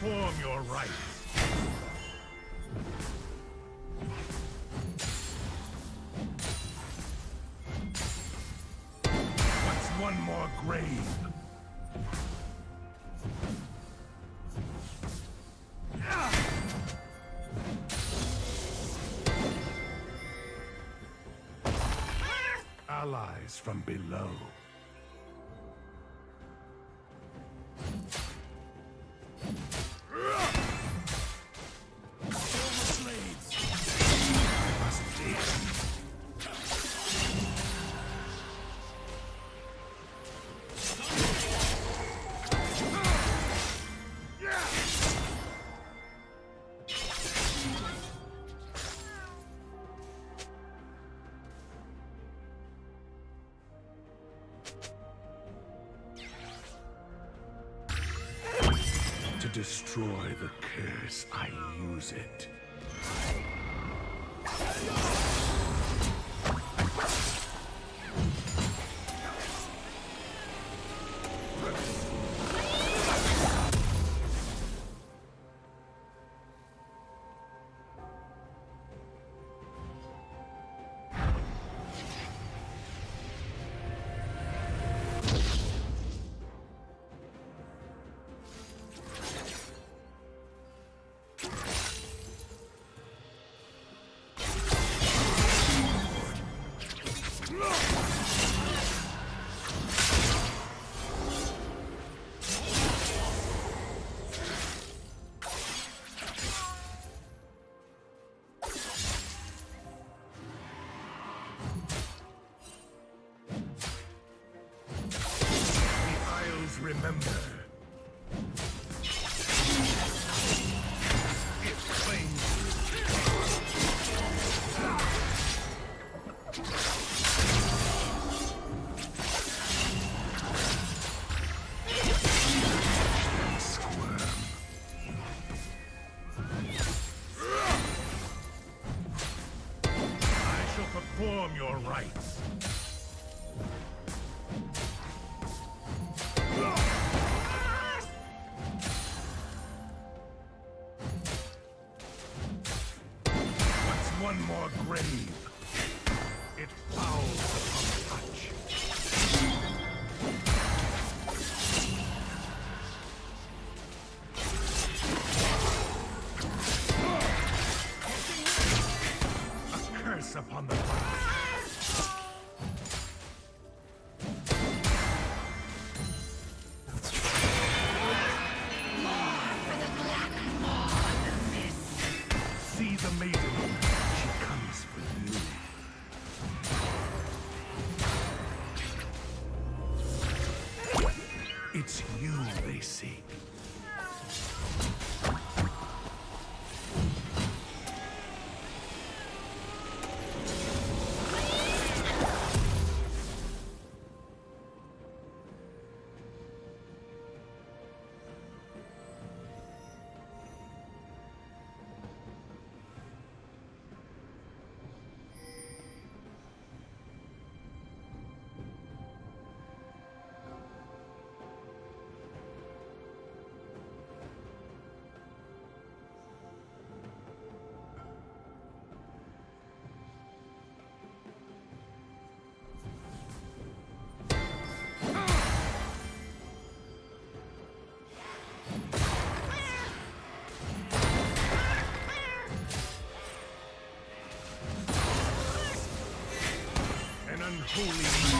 perform your rites. What's one more grave? Allies from below. Destroy the curse, I use it. Upon the land. Unholy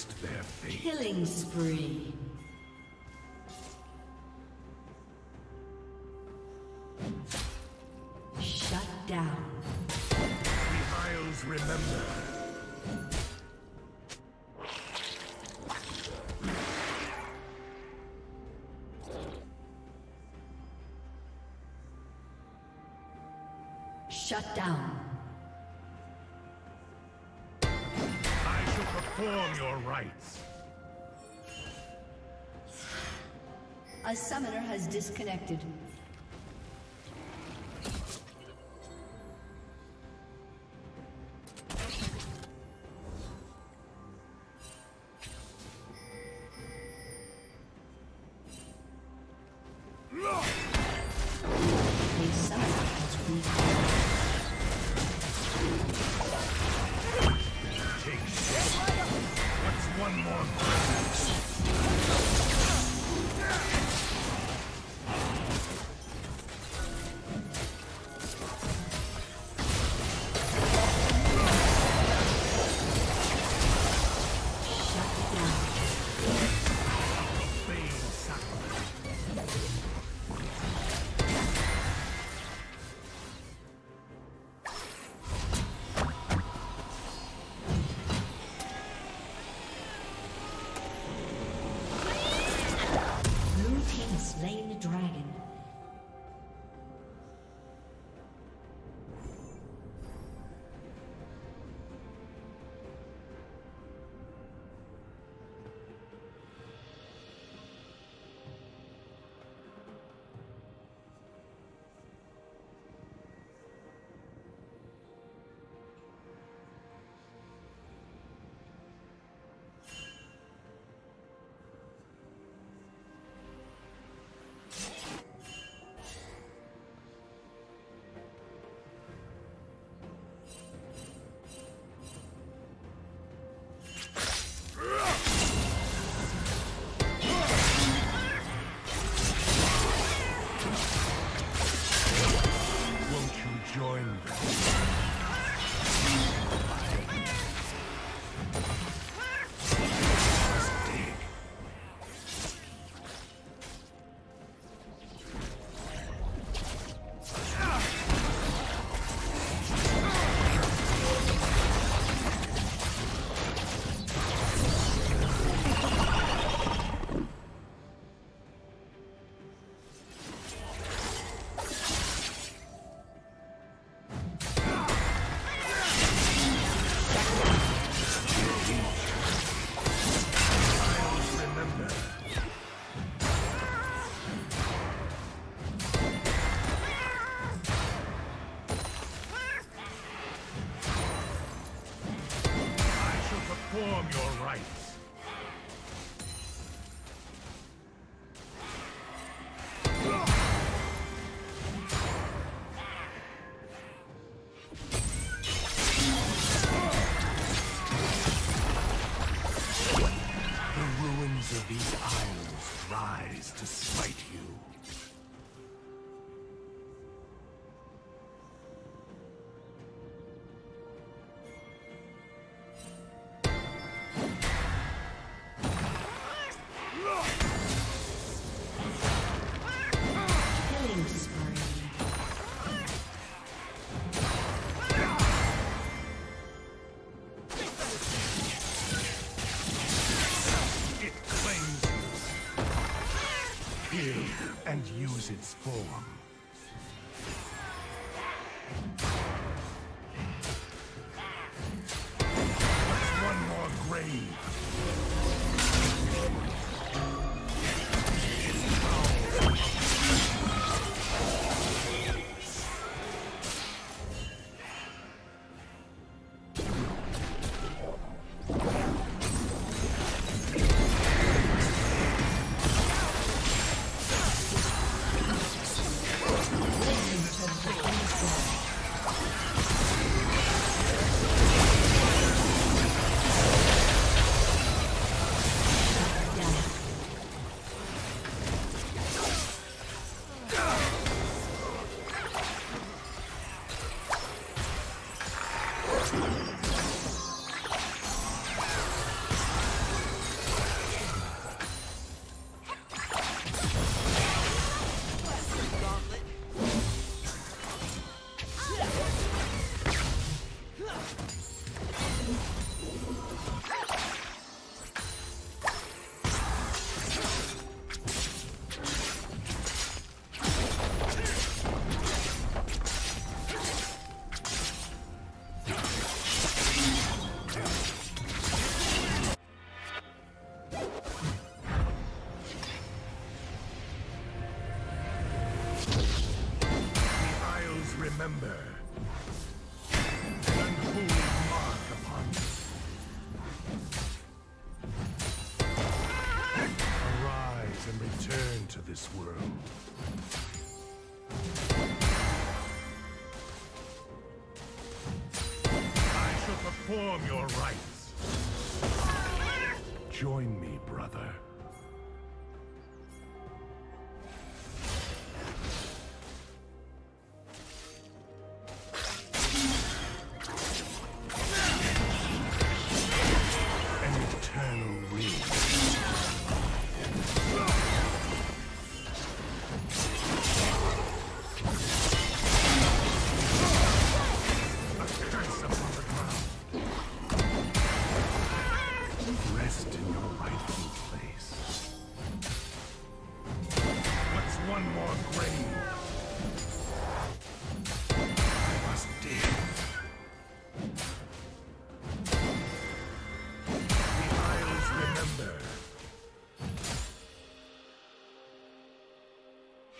faced their fate. Killing spree. Shut down. The Isles remember. Shut down. Perform your rites. A summoner has disconnected. one. perform your rites. And use its form. This world. I shall perform your rites. Join me,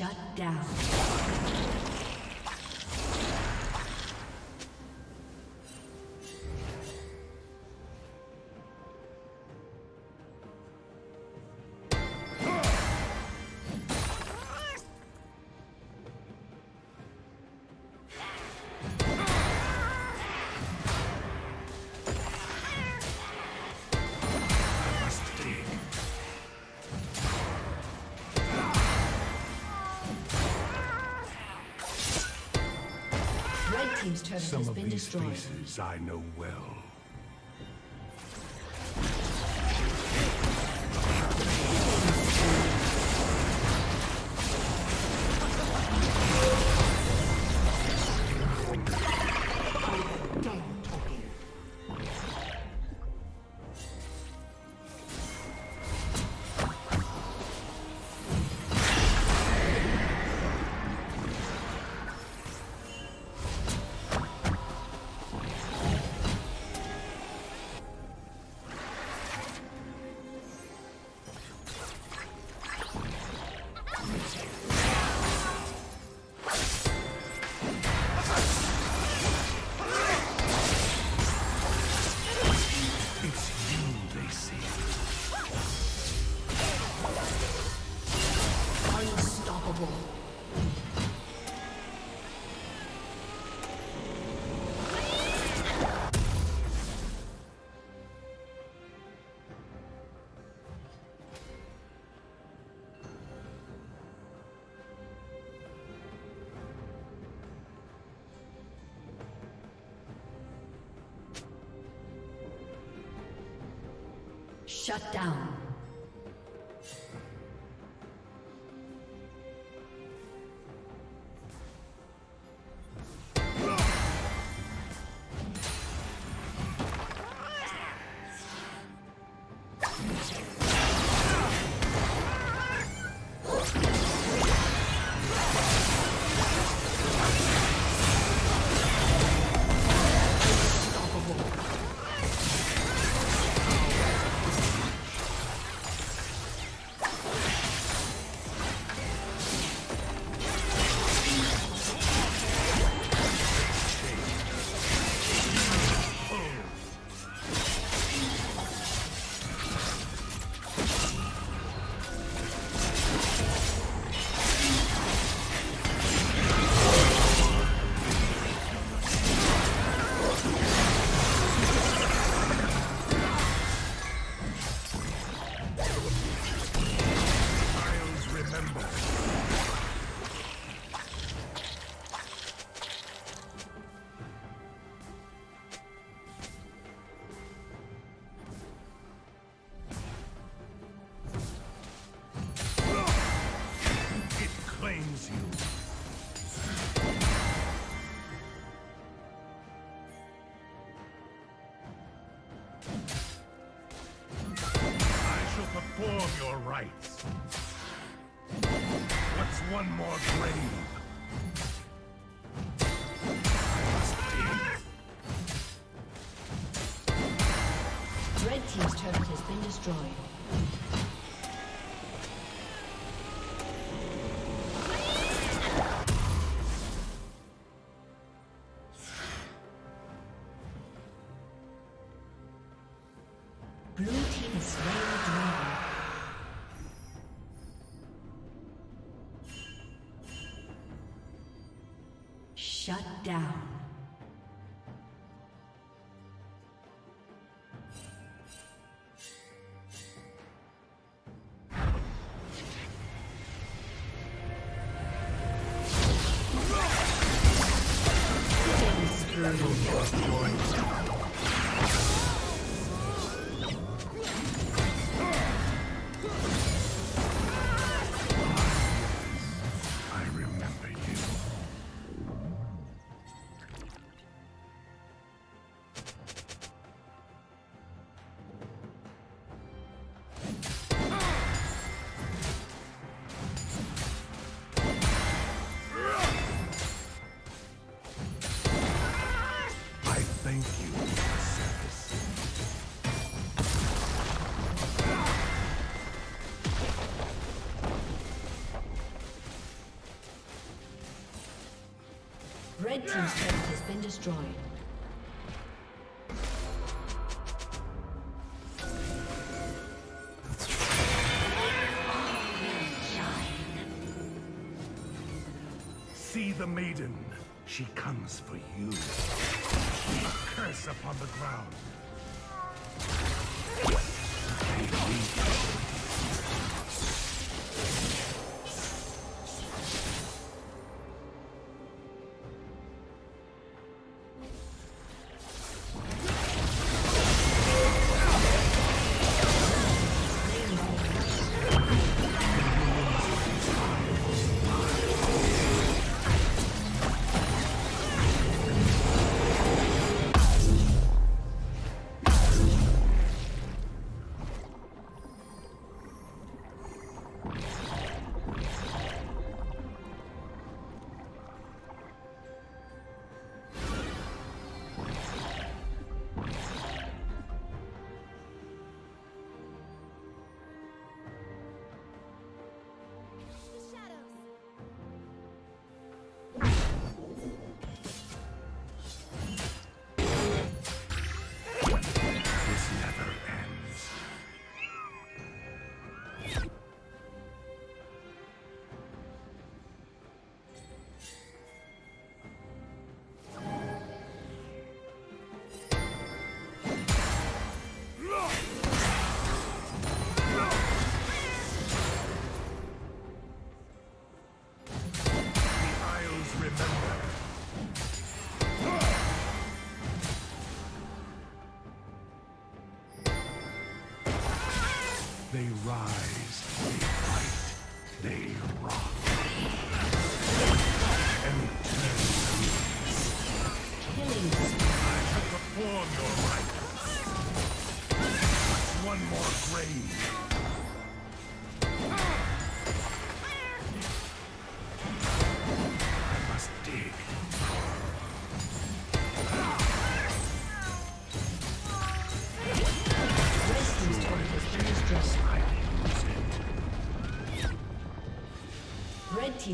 Shut down. Turret Some has of these destroyed. faces I know well. Shut down. Team's turret has been destroyed. Blue Team is. Shut down. I has been destroyed. See the maiden. She comes for you. A curse upon the ground.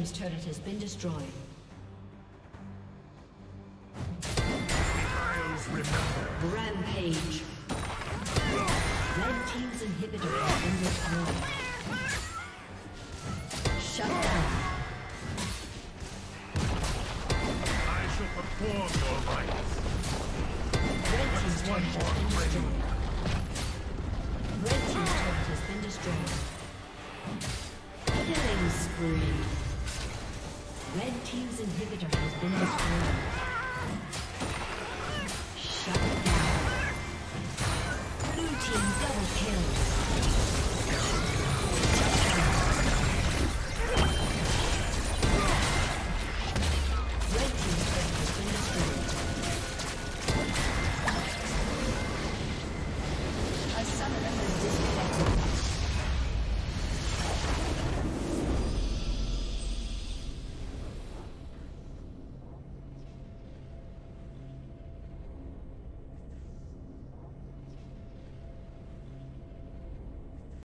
Team's turret has been destroyed. Rampage. Red Team's inhibitor has been destroyed. Shut down. I shall perform your rites. Red Team's turret has been destroyed. Red Team's turret has been destroyed. Killing spree. Red Team's inhibitor has been destroyed. Shut down. Blue Team double kill.